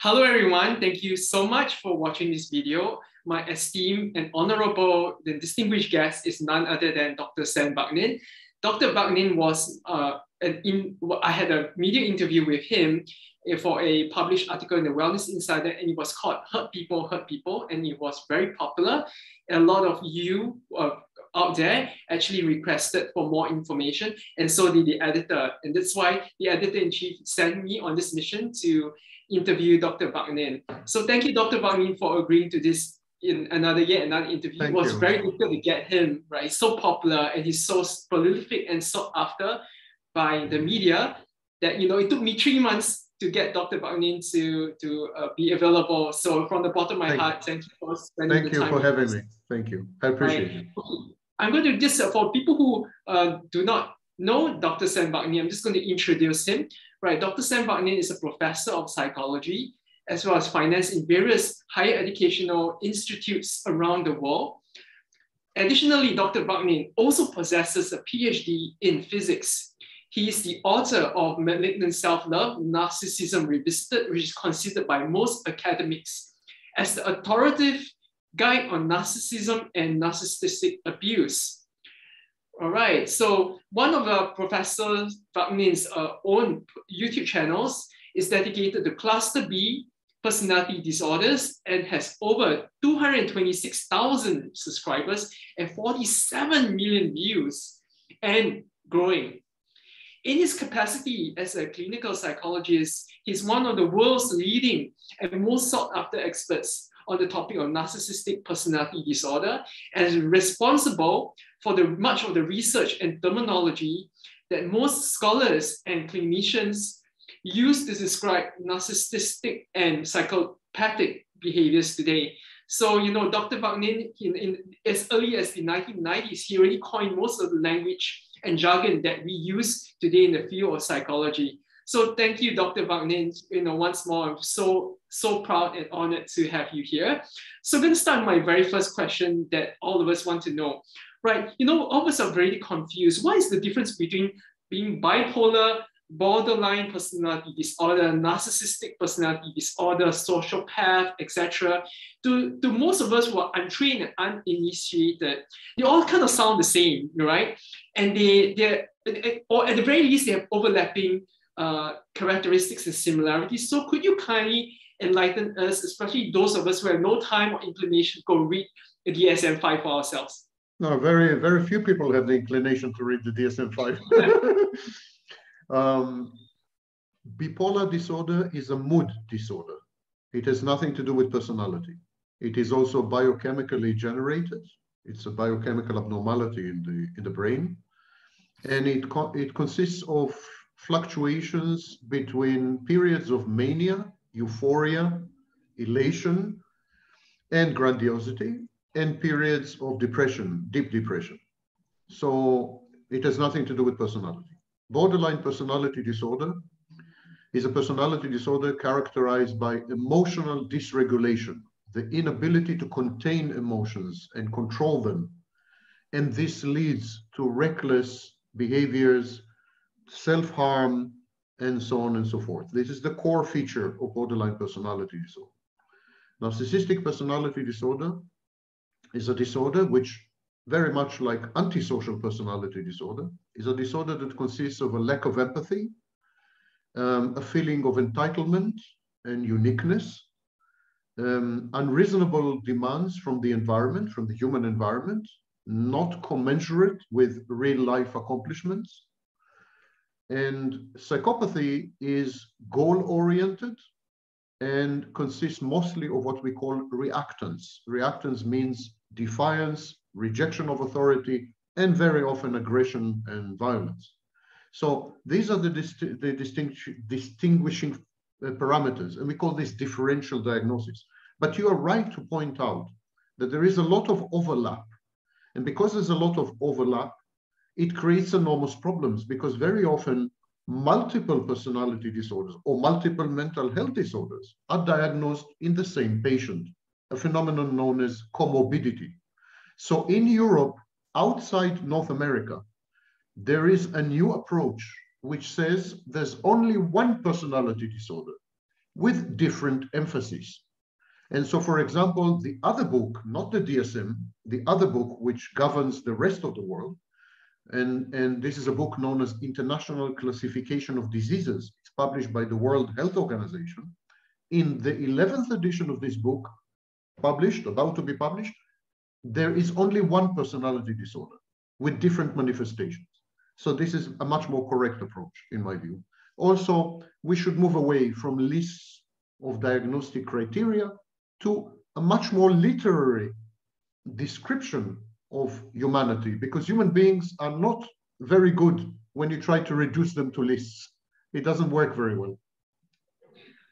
Hello everyone, thank you so much for watching this video. My esteemed and honorable, the distinguished guest is none other than Dr. Sam Vaknin. Dr. Vaknin was, uh, an in, I had a media interview with him for a published article in the Wellness Insider and it was called Hurt People, Hurt People and it was very popular. And A lot of you uh, out there actually requested for more information and so did the editor. And that's why the editor-in-chief sent me on this mission to interview Dr. Vaknin. So thank you, Dr. Vaknin, for agreeing to this in another yet another interview. Thank it was you. very difficult to get him, right? He's so popular and he's so prolific and sought after by the media that, you know, it took me three months to get Dr. Vaknin to, to uh, be available. So from the bottom of my Thank heart, thank you for spending Thank you for having us. me. Thank you. I appreciate it. I'm going to just, uh, for people who uh, do not know Dr. Sam Vaknin, I'm just going to introduce him. Right, Dr. Sam Vaknin is a professor of psychology as well as finance in various higher educational institutes around the world. Additionally, Dr. Vaknin also possesses a PhD in physics. He is the author of Malignant Self-Love, Narcissism Revisited, which is considered by most academics as the authoritative guide on narcissism and narcissistic abuse. All right, so one of uh, Professor Vaknin's uh, own YouTube channels is dedicated to cluster B personality disorders and has over 226,000 subscribers and 47 million views and growing. In his capacity as a clinical psychologist, he's one of the world's leading and most sought after experts on the topic of narcissistic personality disorder and is responsible for the, much of the research and terminology that most scholars and clinicians use to describe narcissistic and psychopathic behaviors today. So, you know, Dr. Vaknin, in, in as early as the 1990s, he already coined most of the language and jargon that we use today in the field of psychology. So thank you, Dr. Vaknin. You know, once more, I'm so, so proud and honored to have you here. So I'm going to start my very first question that all of us want to know. Right, you know, all of us are very confused. What is the difference between being bipolar, borderline personality disorder, narcissistic personality disorder, sociopath, etc. To, to most of us who are untrained and uninitiated, they all kind of sound the same, right? And they, they're, or at the very least, they have overlapping uh, characteristics and similarities. So could you kindly enlighten us, especially those of us who have no time or inclination to go read the DSM-5 for ourselves? No, very, very few people have the inclination to read the DSM-5. um, bipolar disorder is a mood disorder. It has nothing to do with personality. It is also biochemically generated. It's a biochemical abnormality in the, in the brain. And it, co it consists of fluctuations between periods of mania, euphoria, elation, and grandiosity, and periods of depression, deep depression. So it has nothing to do with personality. Borderline personality disorder is a personality disorder characterized by emotional dysregulation, the inability to contain emotions and control them. And this leads to reckless behaviors, self-harm, and so on and so forth. This is the core feature of borderline personality disorder. Narcissistic personality disorder is a disorder which, very much like antisocial personality disorder, is a disorder that consists of a lack of empathy, um, a feeling of entitlement and uniqueness, um, unreasonable demands from the environment, from the human environment, not commensurate with real life accomplishments. And psychopathy is goal oriented and consists mostly of what we call reactance. Reactance means defiance, rejection of authority, and very often aggression and violence. So these are the, dist the distinguishing uh, parameters, and we call this differential diagnosis. But you are right to point out that there is a lot of overlap. And because there's a lot of overlap, it creates enormous problems because very often multiple personality disorders or multiple mental health disorders are diagnosed in the same patient, a phenomenon known as comorbidity. So in Europe, outside North America, there is a new approach which says there's only one personality disorder with different emphasis. And so, for example, the other book, not the DSM, the other book which governs the rest of the world, and, and this is a book known as International Classification of Diseases. It's published by the World Health Organization. In the 11th edition of this book, published, about to be published, there is only one personality disorder with different manifestations. So this is a much more correct approach, in my view. Also, we should move away from lists of diagnostic criteria to a much more literary description of humanity because human beings are not very good when you try to reduce them to lists. It doesn't work very well.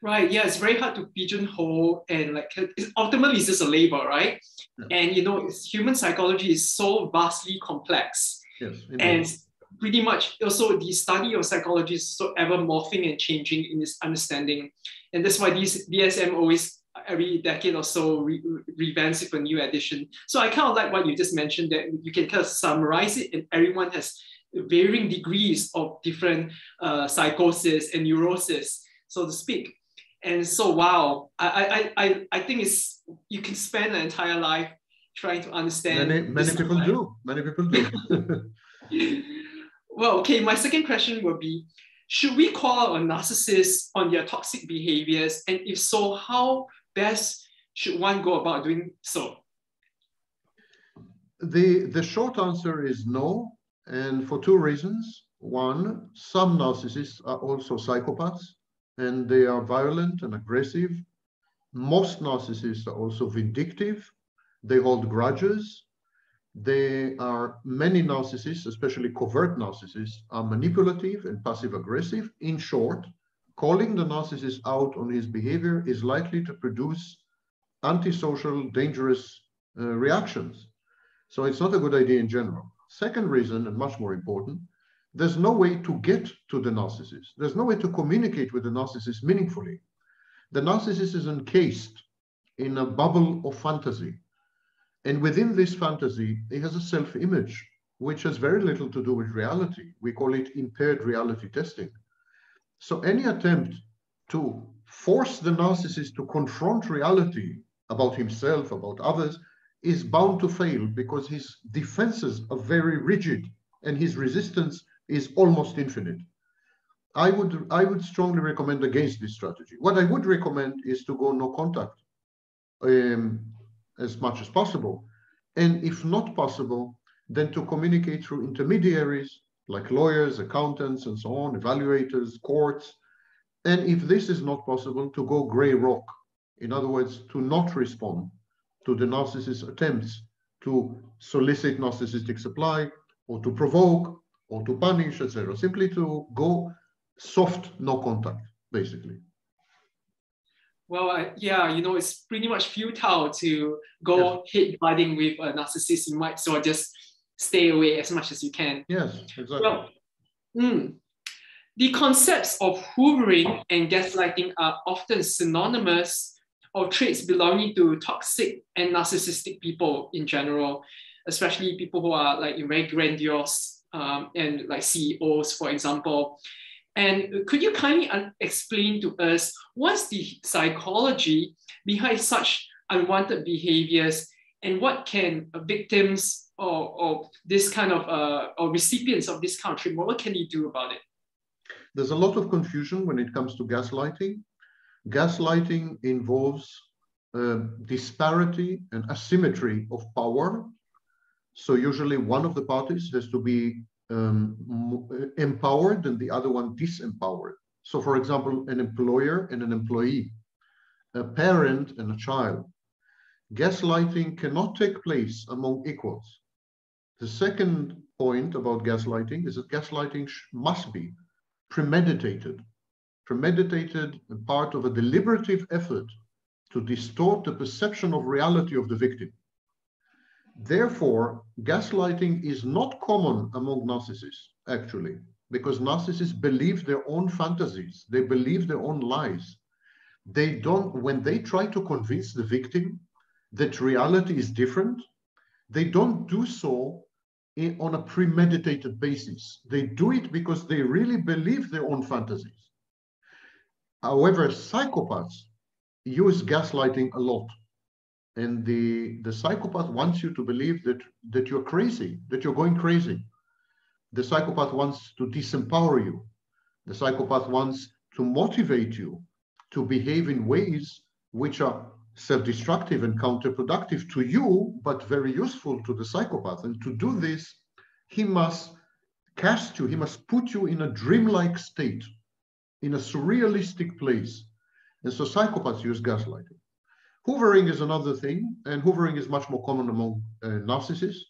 Right. Yeah, it's very hard to pigeonhole and like ultimately it's just a label, right? Yeah. And you know, human psychology is so vastly complex. Yes. And pretty much also the study of psychology is so ever morphing and changing in its understanding. And that's why these DSM always every decade or so re- revamps it for a new edition. So I kind of like what you just mentioned that you can kind of summarize it and everyone has varying degrees of different uh, psychosis and neurosis, so to speak. And so, wow, I, I, I, I think it's you can spend an entire life trying to understand. Many, many people life. do. Many people do. well, okay. My second question would be: Should we call out a narcissist on their toxic behaviors, and if so, how best should one go about doing so? The, the short answer is no, and for two reasons. One, some narcissists are also psychopaths, and they are violent and aggressive. Most narcissists are also vindictive. They hold grudges. They are many narcissists, especially covert narcissists, are manipulative and passive aggressive. In short, calling the narcissist out on his behavior is likely to produce antisocial, dangerous uh, reactions. So it's not a good idea in general. Second reason, and much more important, there's no way to get to the narcissist. There's no way to communicate with the narcissist meaningfully. The narcissist is encased in a bubble of fantasy. And within this fantasy, he has a self image, which has very little to do with reality. We call it impaired reality testing. So any attempt to force the narcissist to confront reality about himself, about others, is bound to fail because his defenses are very rigid and his resistance is almost infinite. I would, I would strongly recommend against this strategy. What I would recommend is to go no contact um, as much as possible. And if not possible, then to communicate through intermediaries like lawyers, accountants, and so on, evaluators, courts. And if this is not possible, to go gray rock. In other words, to not respond to the narcissist's attempts to solicit narcissistic supply or to provoke or to punish, etc. Simply to go soft, no contact, basically. Well, uh, yeah, you know, it's pretty much futile to go yes. hit butting with a narcissist. You might so just stay away as much as you can. Yes, exactly. Well, mm, the concepts of hoovering and gaslighting are often synonymous or traits belonging to toxic and narcissistic people in general, especially people who are like very grandiose um, and like CEOs, for example. And could you kindly explain to us what's the psychology behind such unwanted behaviors and what can victims or, or this kind of uh, or recipients of this kind of treatment, what can you do about it? There's a lot of confusion when it comes to gaslighting. Gaslighting involves uh, disparity and asymmetry of power. So usually one of the parties has to be um, empowered and the other one disempowered. So for example, an employer and an employee, a parent and a child. Gaslighting cannot take place among equals. The second point about gaslighting is that gaslighting must be premeditated, premeditated and part of a deliberative effort to distort the perception of reality of the victim. Therefore, gaslighting is not common among narcissists, actually, because narcissists believe their own fantasies, they believe their own lies. They don't, when they try to convince the victim that reality is different, they don't do so in, on a premeditated basis. They do it because they really believe their own fantasies. However, psychopaths use gaslighting a lot. And the, the psychopath wants you to believe that, that you're crazy, that you're going crazy. The psychopath wants to disempower you. The psychopath wants to motivate you to behave in ways which are self-destructive and counterproductive to you, but very useful to the psychopath. And to do this, he must cast you, he must put you in a dreamlike state, in a surrealistic place. And so psychopaths use gaslighting. Hoovering is another thing, and hoovering is much more common among uh, narcissists,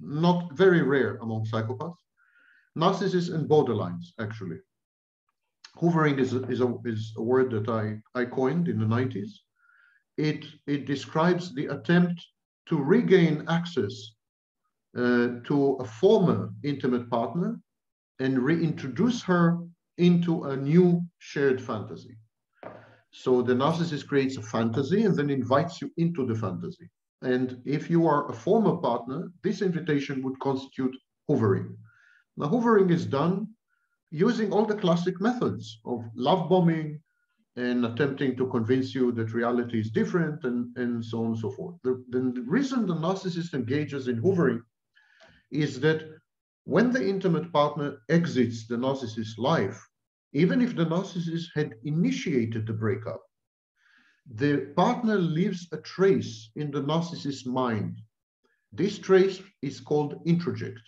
not very rare among psychopaths. Narcissists and borderlines, actually. Hoovering is a, is a, is a word that I, I coined in the 90s it, it describes the attempt to regain access uh, to a former intimate partner and reintroduce her into a new shared fantasy. So the narcissist creates a fantasy and then invites you into the fantasy. And if you are a former partner, this invitation would constitute hoovering. Now, hoovering is done using all the classic methods of love bombing, and attempting to convince you that reality is different and, and so on and so forth. The, the reason the narcissist engages in hoovering is that when the intimate partner exits the narcissist's life, even if the narcissist had initiated the breakup, the partner leaves a trace in the narcissist's mind. This trace is called introject.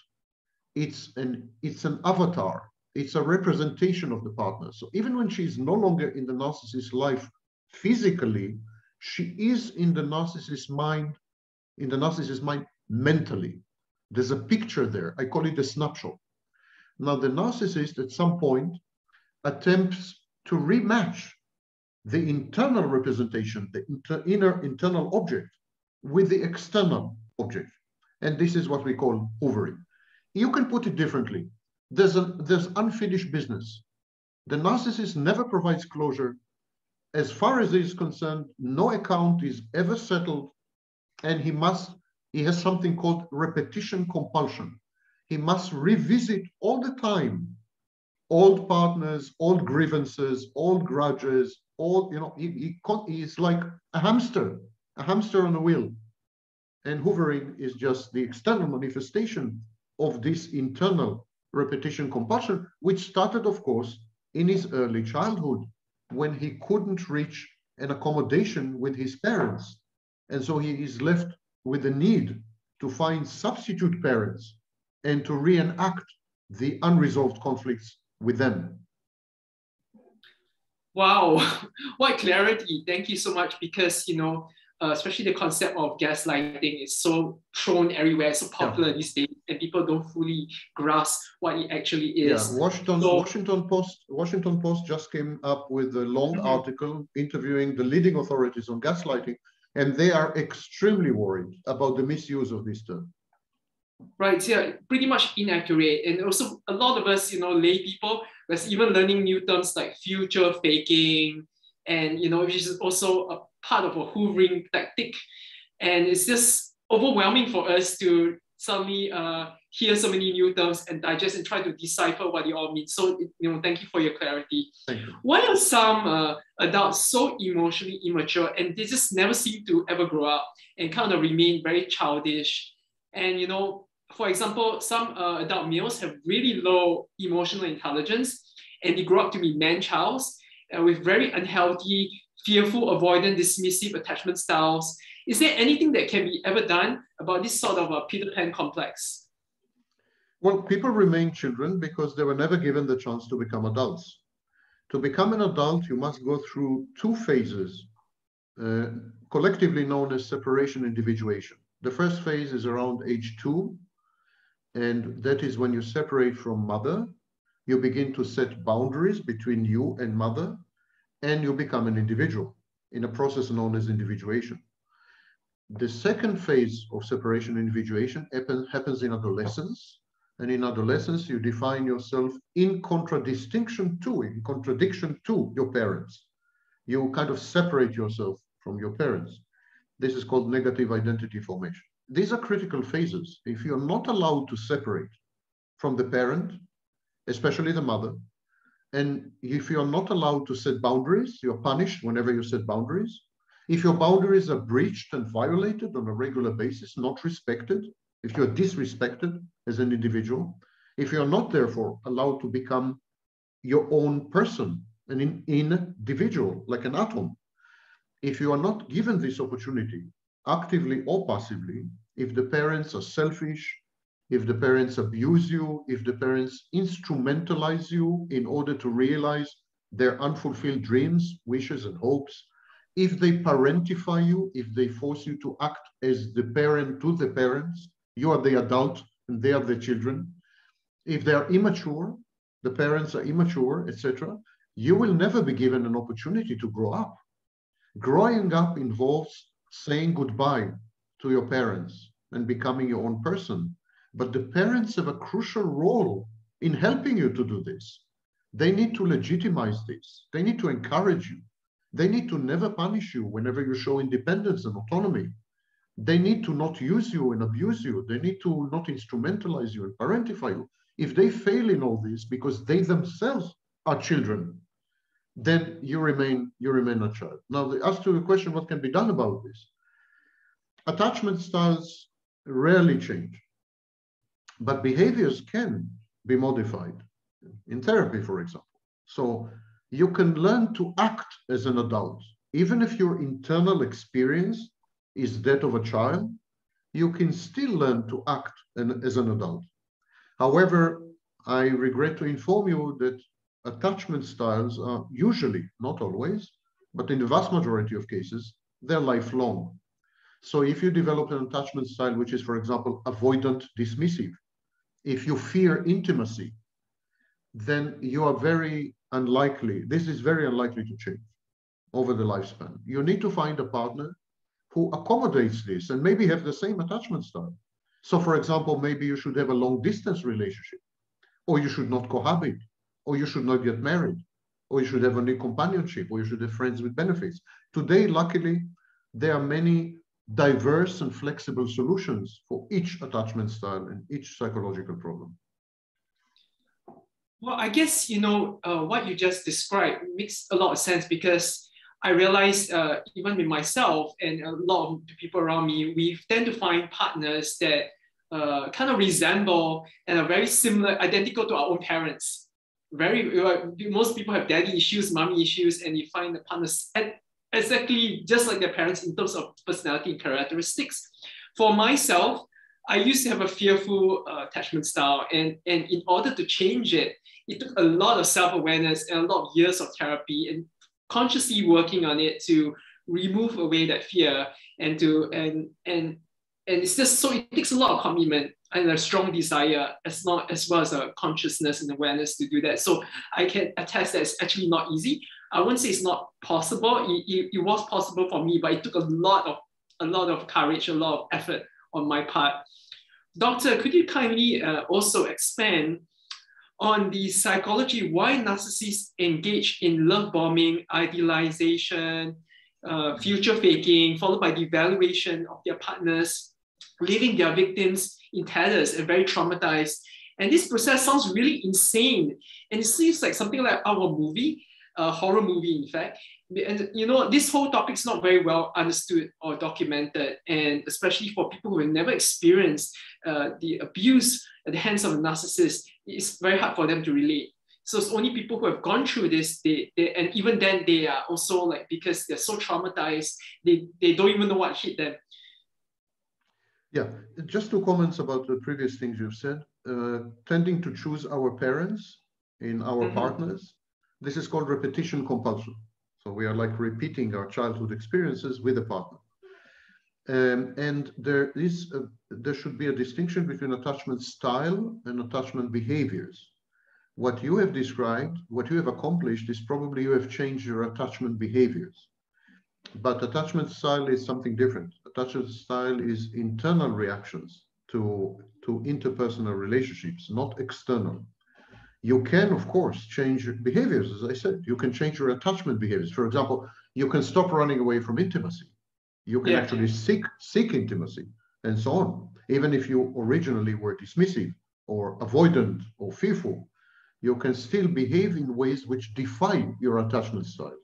It's an, it's an avatar it's a representation of the partner. So even when she's no longer in the narcissist's life physically, she is in the narcissist's mind, in the narcissist's mind mentally. There's a picture there. I call it a snapshot. Now, the narcissist at some point attempts to rematch the internal representation, the inter inner internal object, with the external object. And this is what we call hoovering. You can put it differently there's, a, there's unfinished business. The narcissist never provides closure. As far as he is concerned, no account is ever settled, and he must, he has something called repetition compulsion. He must revisit all the time old partners, old grievances, old grudges, all, you know, he, he, he is like a hamster, a hamster on a wheel. And hoovering is just the external manifestation of this internal repetition compulsion, which started, of course, in his early childhood when he couldn't reach an accommodation with his parents. And so he is left with the need to find substitute parents and to reenact the unresolved conflicts with them. Wow, what clarity. Thank you so much because, you know, uh, especially the concept of gaslighting is so thrown everywhere, so popular yeah. these days, and people don't fully grasp what it actually is. Yeah, Washington, so, Washington Post, Washington Post just came up with a long mm-hmm. article interviewing the leading authorities on gaslighting, and they are extremely worried about the misuse of this term. Right, yeah, pretty much inaccurate, and also a lot of us, you know, lay people, was even learning new terms like future faking, and you know, which is also a part of a hoovering tactic. And it's just overwhelming for us to suddenly uh, hear so many new terms and digest and try to decipher what they all mean. So, you know, thank you for your clarity. Thank you. Why are some uh, adults so emotionally immature and they just never seem to ever grow up and kind of remain very childish? And, you know, for example, some uh, adult males have really low emotional intelligence and they grow up to be man-childs uh, with very unhealthy fearful, avoidant, dismissive attachment styles. Is there anything that can be ever done about this sort of a Peter Pan complex? Well, people remain children because they were never given the chance to become adults. To become an adult, you must go through two phases, uh, collectively known as separation individuation. The first phase is around age two, and that is when you separate from mother. You begin to set boundaries between you and mother and you become an individual in a process known as individuation. The second phase of separation individuation happen, happens in adolescence. And in adolescence, you define yourself in contradistinction to, in contradiction to your parents. You kind of separate yourself from your parents. This is called negative identity formation. these are critical phases. If you're not allowed to separate from the parent, especially the mother, and if you're not allowed to set boundaries, you're punished whenever you set boundaries. If your boundaries are breached and violated on a regular basis, not respected, if you're disrespected as an individual, if you're not therefore allowed to become your own person, an individual, like an atom, if you are not given this opportunity, actively or passively, if the parents are selfish, if the parents abuse you, if the parents instrumentalize you in order to realize their unfulfilled dreams, wishes, and hopes, if they parentify you, if they force you to act as the parent to the parents, you are the adult and they are the children. If they are immature, the parents are immature, etc., you will never be given an opportunity to grow up. Growing up involves saying goodbye to your parents and becoming your own person. But the parents have a crucial role in helping you to do this. They need to legitimize this. They need to encourage you. They need to never punish you whenever you show independence and autonomy. They need to not use you and abuse you. They need to not instrumentalize you and parentify you. If they fail in all this because they themselves are children, then you remain you remain a child. Now, as to the question, what can be done about this? Attachment styles rarely change, but behaviors can be modified in therapy, for example. So you can learn to act as an adult, even if your internal experience is that of a child. You can still learn to act as an adult. However, I regret to inform you that attachment styles are usually, not always, but in the vast majority of cases, they're lifelong. So if you develop an attachment style, which is, for example, avoidant dismissive, if you fear intimacy, then you are very unlikely, this is very unlikely to change over the lifespan. You need to find a partner who accommodates this and maybe have the same attachment style. So for example, maybe you should have a long distance relationship, or you should not cohabit, or you should not get married, or you should have only companionship, or you should have friends with benefits. Today, luckily, there are many diverse and flexible solutions for each attachment style and each psychological problem. Well, I guess, you know, uh, what you just described makes a lot of sense because I realized uh, even with myself and a lot of people around me, we tend to find partners that uh, kind of resemble and are very similar, identical to our own parents very most people have daddy issues, mommy issues, and you find the partners exactly just like their parents in terms of personality and characteristics. For myself, I used to have a fearful uh, attachment style, and, and in order to change it, it took a lot of self-awareness and a lot of years of therapy and consciously working on it to remove away that fear and to and and and it's just so it takes a lot of commitment and a strong desire as not as well as a consciousness and awareness to do that. So I can attest that it's actually not easy. I wouldn't say it's not possible. It, it, it was possible for me, but it took a lot of a lot of courage, a lot of effort on my part. Doctor, could you kindly uh, also expand on the psychology why narcissists engage in love bombing, idealization, uh, future faking, followed by devaluation of their partners, leaving their victims in tatters and very traumatized. And this process sounds really insane. And it seems like something like our movie, a horror movie, in fact. And you know, this whole topic is not very well understood or documented, and especially for people who have never experienced uh, the abuse at the hands of a narcissist, it's very hard for them to relate. So it's only people who have gone through this, they, they and even then they are also like because they're so traumatized, they, they don't even know what hit them. Yeah, just two comments about the previous things you've said. Uh, tending to choose our parents in our mm-hmm. partners. This is called repetition compulsion. So we are like repeating our childhood experiences with a partner. Um, and there is a, there should be a distinction between attachment style and attachment behaviors. What you have described, what you have accomplished is probably you have changed your attachment behaviors. But attachment style is something different. Attachment style is internal reactions to, to interpersonal relationships, not external. You can, of course, change behaviors, as I said. You can change your attachment behaviors. For example, you can stop running away from intimacy. You can yeah. actually seek seek intimacy. and so on. Even if you originally were dismissive or avoidant or fearful, you can still behave in ways which define your attachment style.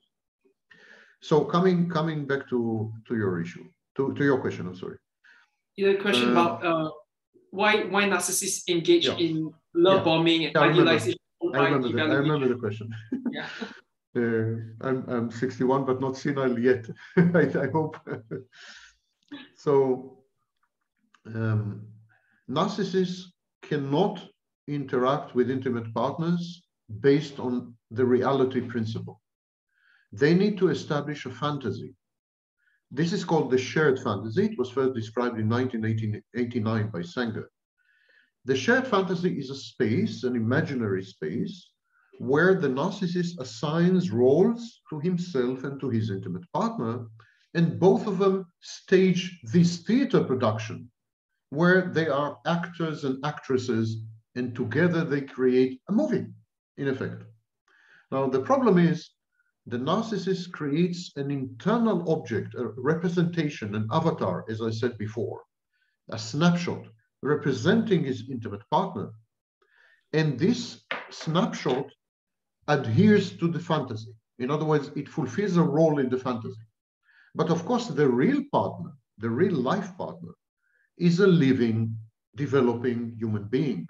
So coming coming back to, to your issue, to, to your question, I'm sorry. Yeah, question uh, about uh, why why narcissists engage yeah. in love yeah. bombing and yeah, idealization. I remember, the, I remember the question. Yeah. uh, I'm, I'm 61, but not senile yet, I, I hope. so um, narcissists cannot interact with intimate partners based on the reality principle. They need to establish a fantasy. This is called the shared fantasy. It was first described in 1989 by Sanger. The shared fantasy is a space, an imaginary space, where the narcissist assigns roles to himself and to his intimate partner, and both of them stage this theater production where they are actors and actresses, and together they create a movie, in effect. Now, the problem is the narcissist creates an internal object, a representation, an avatar, as I said before, a snapshot representing his intimate partner. And this snapshot adheres to the fantasy. In other words, it fulfills a role in the fantasy. But of course, the real partner, the real life partner, is a living, developing human being.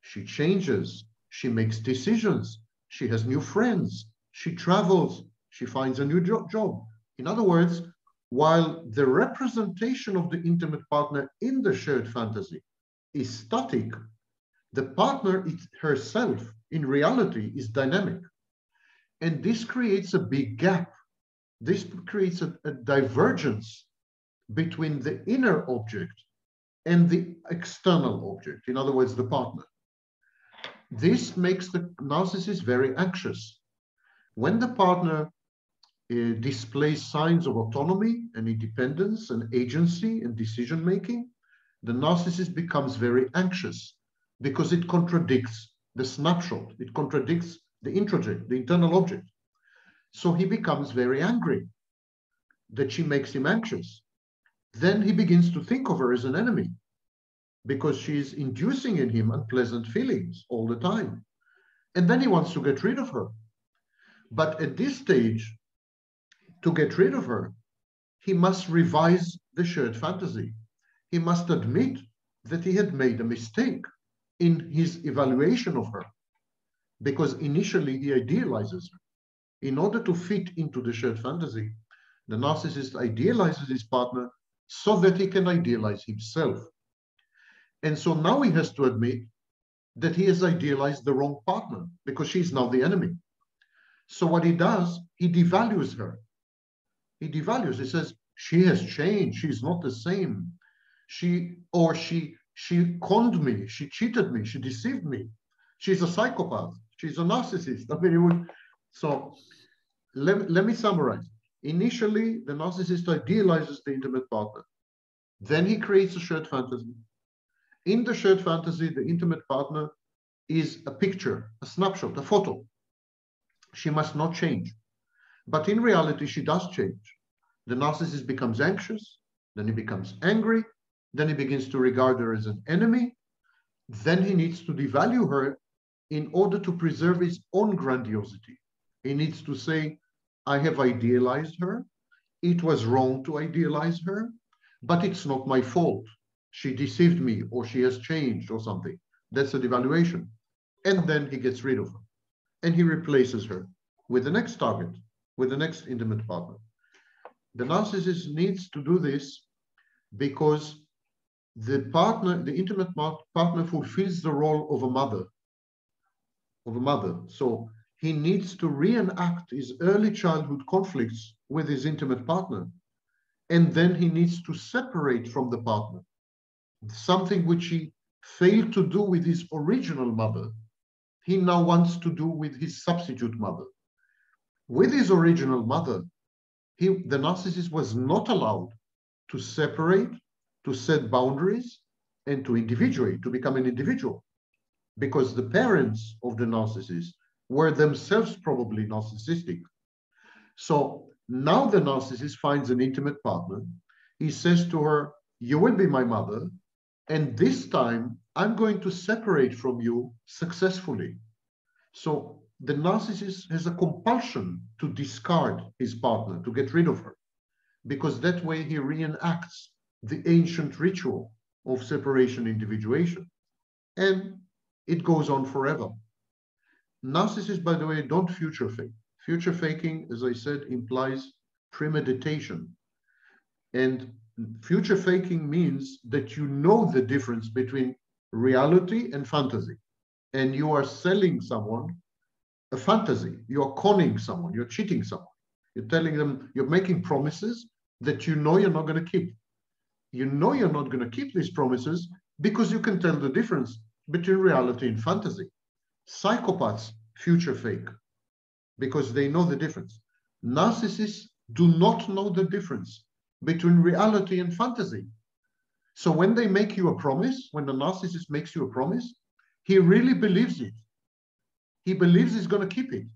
She changes, she makes decisions, she has new friends, she travels, she finds a new job. In other words, while the representation of the intimate partner in the shared fantasy is static, the partner herself in reality is dynamic. And this creates a big gap. This creates a, a divergence between the inner object and the external object, in other words, the partner. This makes the narcissist very anxious. When the partner uh, displays signs of autonomy and independence and agency and decision making, the narcissist becomes very anxious because it contradicts the snapshot, it contradicts the introject, the internal object. So he becomes very angry that she makes him anxious then he begins to think of her as an enemy because she's inducing in him unpleasant feelings all the time. And then he wants to get rid of her. But at this stage, to get rid of her, he must revise the shared fantasy. He must admit that he had made a mistake in his evaluation of her because initially he idealizes her. In order to fit into the shared fantasy, the narcissist idealizes his partner so that he can idealize himself. And so now he has to admit that he has idealized the wrong partner because she's now the enemy. So what he does, he devalues her. He devalues. He says, she has changed. She's not the same. She or she she conned me. She cheated me. She deceived me. She's a psychopath. She's a narcissist. I mean, would, so let, let me summarize. Initially, the narcissist idealizes the intimate partner. Then he creates a shared fantasy. In the shared fantasy, the intimate partner is a picture, a snapshot, a photo. She must not change. But in reality, she does change. The narcissist becomes anxious, then he becomes angry, then he begins to regard her as an enemy. Then he needs to devalue her in order to preserve his own grandiosity. He needs to say, I have idealized her. It was wrong to idealize her, but it's not my fault. She deceived me or she has changed or something. That's a devaluation. And then he gets rid of her and he replaces her with the next target, with the next intimate partner. The narcissist needs to do this because the partner, the intimate partner fulfills the role of a mother, of a mother. So he needs to reenact his early childhood conflicts with his intimate partner. And then he needs to separate from the partner, something which he failed to do with his original mother. He now wants to do with his substitute mother. With his original mother, he, the narcissist was not allowed to separate, to set boundaries, and to individuate, to become an individual. Because the parents of the narcissist were themselves probably narcissistic. So now the narcissist finds an intimate partner. He says to her, you will be my mother, and this time I'm going to separate from you successfully. So the narcissist has a compulsion to discard his partner, to get rid of her, because that way he reenacts the ancient ritual of separation individuation. And it goes on forever. Narcissists, by the way, don't future fake. Future faking, as I said, implies premeditation. And future faking means that you know the difference between reality and fantasy. And you are selling someone a fantasy. You're conning someone, you're cheating someone. You're telling them, you're making promises that you know you're not going to keep. You know you're not going to keep these promises because you can tell the difference between reality and fantasy. Psychopaths future fake because they know the difference. Narcissists do not know the difference between reality and fantasy. So when they make you a promise, when the narcissist makes you a promise, he really believes it. He believes he's going to keep it.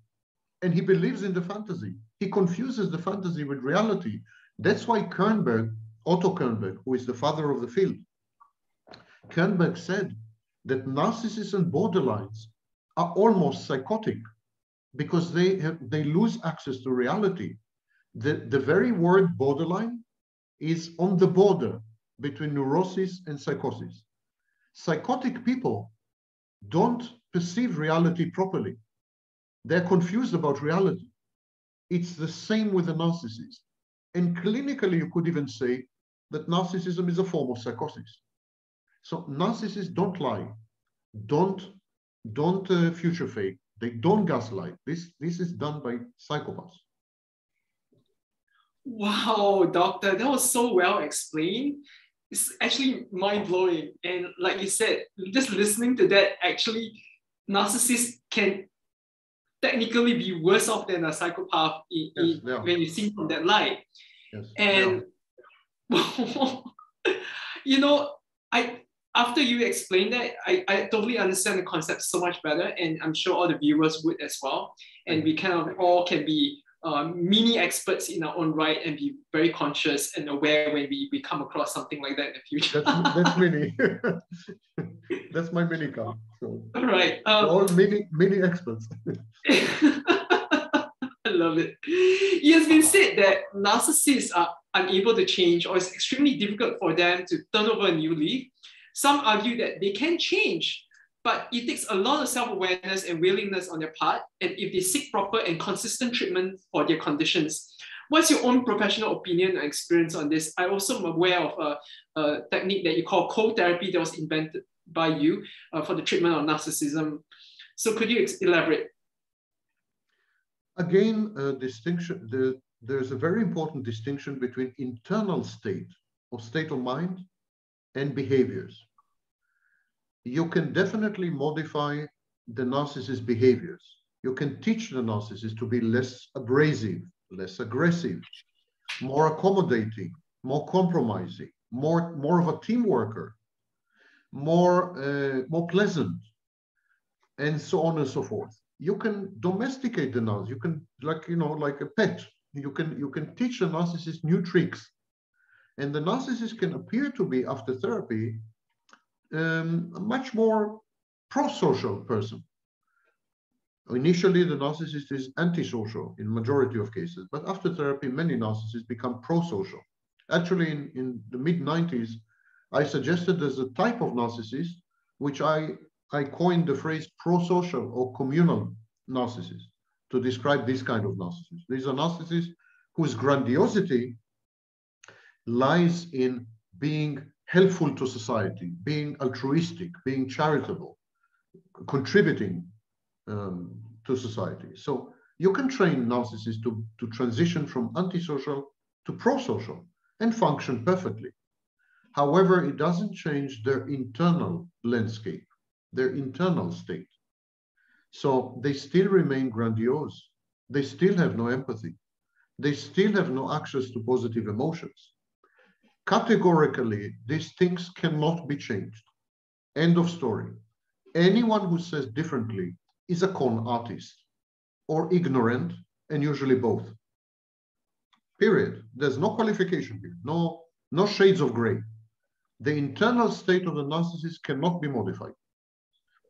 And he believes in the fantasy. He confuses the fantasy with reality. That's why Kernberg, Otto Kernberg, who is the father of the field, Kernberg said that narcissists and borderlines are almost psychotic because they have, they lose access to reality. The, the very word borderline is on the border between neurosis and psychosis. Psychotic people don't perceive reality properly. They're confused about reality. It's the same with the narcissist. And clinically, you could even say that narcissism is a form of psychosis. So narcissists don't lie, don't don't uh, future fake, they don't gaslight. This this is done by psychopaths. Wow, doctor, that was so well explained. It's actually mind blowing. And like you said, just listening to that, actually, narcissists can technically be worse off than a psychopath in, yes, in, when you see from that light. Yes, and you know, I after you explain that, I, I totally understand the concept so much better, and I'm sure all the viewers would as well. And we kind of all can be uh, mini experts in our own right and be very conscious and aware when we, we come across something like that in the future. that's, that's mini. that's my mini car. So all right. Um, all mini mini experts. I love it. It has been said that narcissists are unable to change or it's extremely difficult for them to turn over a new leaf some argue that they can change, but it takes a lot of self-awareness and willingness on their part, and if they seek proper and consistent treatment for their conditions. What's your own professional opinion and experience on this? I also am aware of a, a technique that you call co-therapy that was invented by you uh, for the treatment of narcissism. So could you elaborate? Again, a distinction, the, there's a very important distinction between internal state or state of mind and behaviors you can definitely modify the narcissist behaviors. You can teach the narcissist to be less abrasive, less aggressive, more accommodating, more compromising, more, more of a team worker, more, uh, more pleasant, and so on and so forth. You can domesticate the narcissist. You can, like, you know, like a pet. You can, you can teach the narcissist new tricks. And the narcissist can appear to be, after therapy, um, a much more pro-social person. Initially, the narcissist is antisocial in majority of cases, but after therapy, many narcissists become pro-social. Actually, in, in the mid-90s, I suggested there's a type of narcissist, which I, I coined the phrase pro-social or communal narcissist to describe this kind of narcissist. These are narcissists whose grandiosity lies in being helpful to society, being altruistic, being charitable, contributing um, to society. So you can train narcissists to, to transition from antisocial to pro-social and function perfectly. However, it doesn't change their internal landscape, their internal state. So they still remain grandiose. They still have no empathy. They still have no access to positive emotions. Categorically, these things cannot be changed. End of story. Anyone who says differently is a con artist or ignorant, and usually both. Period. There's no qualification here, no, no shades of gray. The internal state of the narcissist cannot be modified.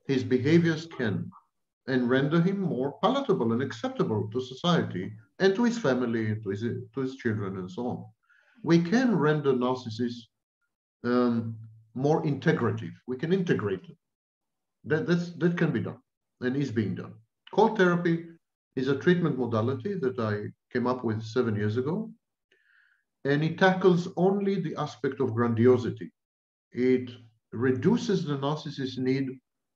His behaviors can, and render him more palatable and acceptable to society and to his family, to his, to his children, and so on. We can render narcissists um, more integrative. We can integrate them. That, that's, that can be done and is being done. Cold therapy is a treatment modality that I came up with seven years ago. And it tackles only the aspect of grandiosity. It reduces the narcissist's need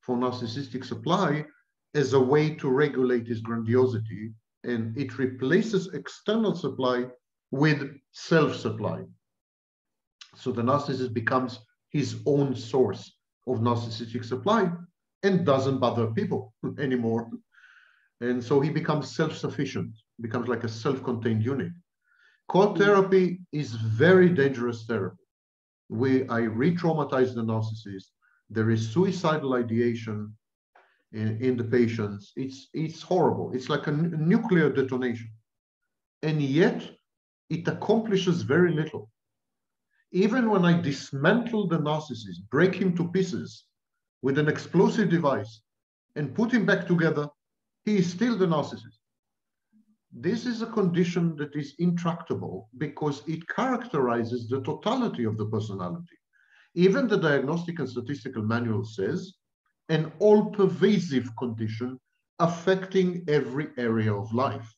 for narcissistic supply as a way to regulate his grandiosity. And it replaces external supply with self-supply. So the narcissist becomes his own source of narcissistic supply and doesn't bother people anymore. And so he becomes self-sufficient, becomes like a self-contained unit. Cold therapy is very dangerous therapy. We, I re-traumatize the narcissist. There is suicidal ideation in, in the patients. It's, it's horrible. It's like a nuclear detonation. And yet it accomplishes very little. Even when I dismantle the narcissist, break him to pieces with an explosive device and put him back together, he is still the narcissist. This is a condition that is intractable because it characterizes the totality of the personality. Even the Diagnostic and Statistical Manual says an all pervasive condition affecting every area of life.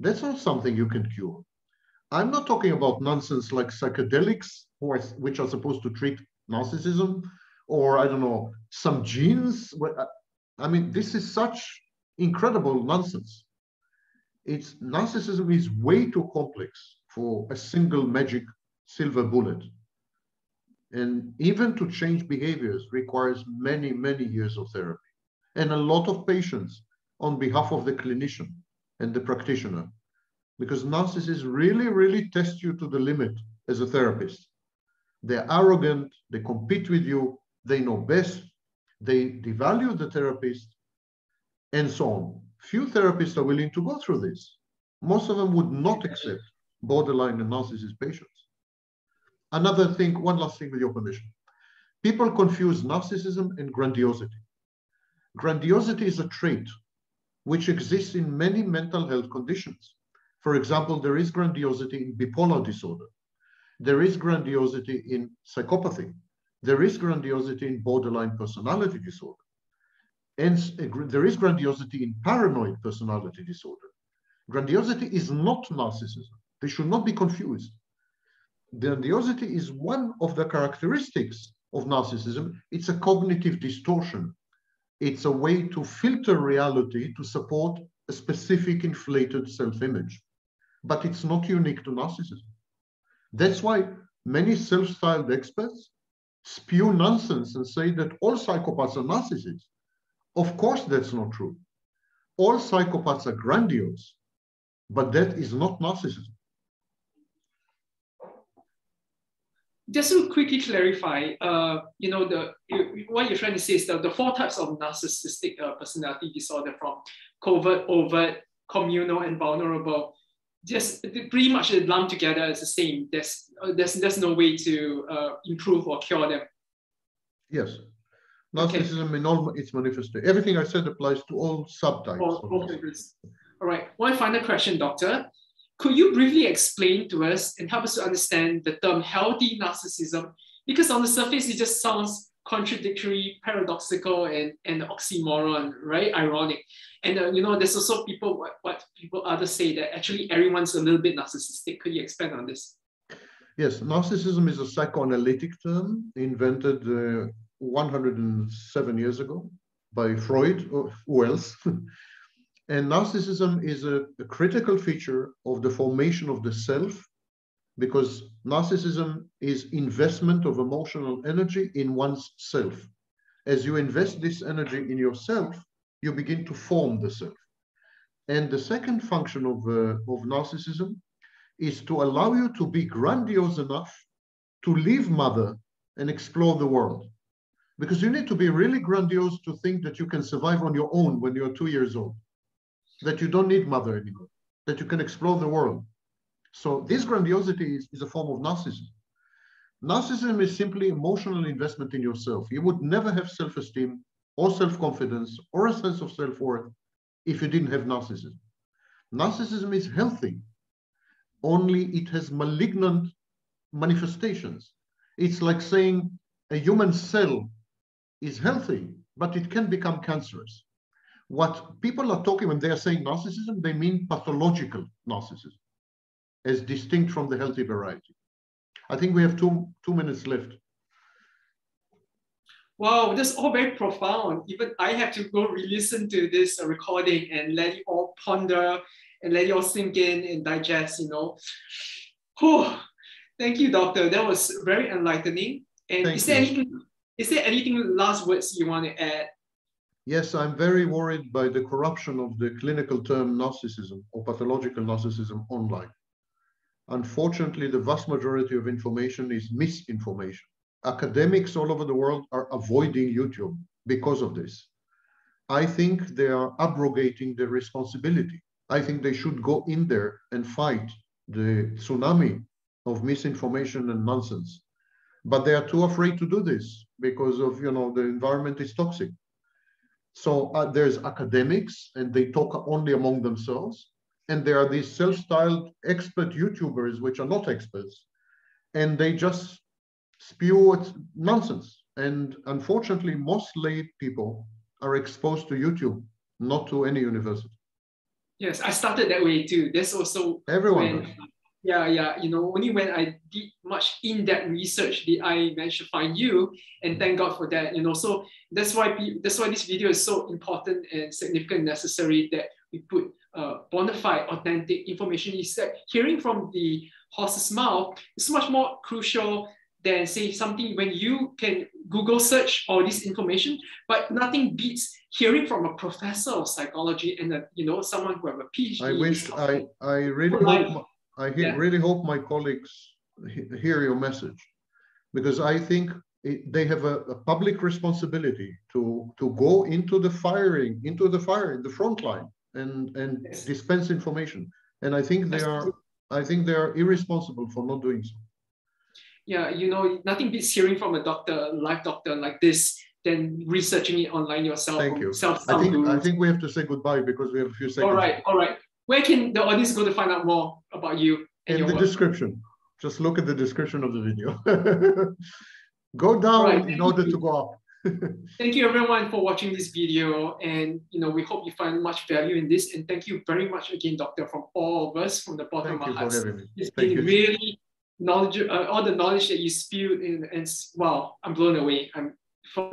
That's not something you can cure. I'm not talking about nonsense like psychedelics, which are supposed to treat narcissism, or I don't know, some genes. Uh, I mean, this is such incredible nonsense. It's narcissism is way too complex for a single magic silver bullet. And even to change behaviors requires many, many years of therapy and a lot of patience on behalf of the clinician and the practitioner because narcissists really, really test you to the limit as a therapist. They're arrogant, they compete with you, they know best, they devalue the therapist, and so on. Few therapists are willing to go through this. Most of them would not accept borderline and narcissist patients. Another thing, one last thing with your permission. People confuse narcissism and grandiosity. Grandiosity is a trait which exists in many mental health conditions. For example, there is grandiosity in bipolar disorder. There is grandiosity in psychopathy. There is grandiosity in borderline personality disorder. And eh, there is grandiosity in paranoid personality disorder. Grandiosity is not narcissism. They should not be confused. Grandiosity is one of the characteristics of narcissism. It's a cognitive distortion. It's a way to filter reality to support a specific inflated self-image but it's not unique to narcissism. That's why many self-styled experts spew nonsense and say that all psychopaths are narcissists. Of course, that's not true. All psychopaths are grandiose, but that is not narcissism. Just to quickly clarify, uh, you know, the what you're trying to say is that the four types of narcissistic uh, personality disorder from covert, overt, communal, and vulnerable just pretty much lumped together as the same. There's, uh, there's, there's no way to uh, improve or cure them. Yes. Narcissism okay. in all its manifestation. Everything I said applies to all subtypes. All, all, all right. One final question, doctor. Could you briefly explain to us and help us to understand the term healthy narcissism? Because on the surface, it just sounds contradictory, paradoxical, and, and oxymoron, right? Ironic. And uh, you know, there's also people what, what people others say that actually everyone's a little bit narcissistic. Could you expand on this? Yes, narcissism is a psychoanalytic term invented uh, 107 years ago by Freud, or who else? and narcissism is a, a critical feature of the formation of the self because narcissism is investment of emotional energy in one's self. As you invest this energy in yourself, you begin to form the self. And the second function of, uh, of narcissism is to allow you to be grandiose enough to leave mother and explore the world. Because you need to be really grandiose to think that you can survive on your own when you're two years old, that you don't need mother anymore, that you can explore the world. So this grandiosity is, is a form of narcissism. Narcissism is simply emotional investment in yourself. You would never have self-esteem or self-confidence or a sense of self-worth if you didn't have narcissism. Narcissism is healthy, only it has malignant manifestations. It's like saying a human cell is healthy, but it can become cancerous. What people are talking when they are saying narcissism, they mean pathological narcissism, as distinct from the healthy variety. I think we have two, two minutes left. Wow, that's all very profound. Even I have to go re-listen to this recording and let it all ponder and let it all sink in and digest, you know. Oh, thank you, doctor. That was very enlightening. And Thank is there you. anything is there anything last words you want to add? Yes, I'm very worried by the corruption of the clinical term narcissism or pathological narcissism online. Unfortunately, the vast majority of information is misinformation. Academics all over the world are avoiding YouTube because of this. I think they are abrogating their responsibility. I think they should go in there and fight the tsunami of misinformation and nonsense. But they are too afraid to do this because of, you know, the environment is toxic. So uh, there's academics and they talk only among themselves. And there are these self-styled expert YouTubers, which are not experts, and they just spew nonsense. And unfortunately, most lay people are exposed to YouTube, not to any university. Yes, I started that way too. There's also Everyone when, yeah, yeah, you know, only when I did much in-depth research did I manage to find you, and thank God for that. You know, so that's why that's why this video is so important and significant, and necessary that we put uh, bona fide, authentic information. Is that hearing from the horse's mouth is much more crucial than say something when you can Google search all this information, but nothing beats hearing from a professor of psychology and a, you know someone who have a PhD. I wish I. I really hope, my- I Yeah. really hope my colleagues he- hear your message because I think it, they have a, a public responsibility to, to go into the firing, into the fire, in the front line and, and Yes. dispense information. And I think they are, I think they are irresponsible for not doing so. yeah, you know, nothing beats hearing from a doctor, live doctor like this, than researching it online yourself. Thank you. Self, I think, I think we have to say goodbye because we have a few seconds. All right, all right. Where can the audience go to find out more about you and In the work? description, just look at the description of the video. Go down Right, in order to go up. Thank you everyone for watching this video. And you know, we hope you find much value in this. And thank you very much again, doctor, from all of us from the bottom Thank of our hearts. It's Thank been you. really knowledge, uh, all the knowledge that you spewed in, and wow, I'm blown away. I'm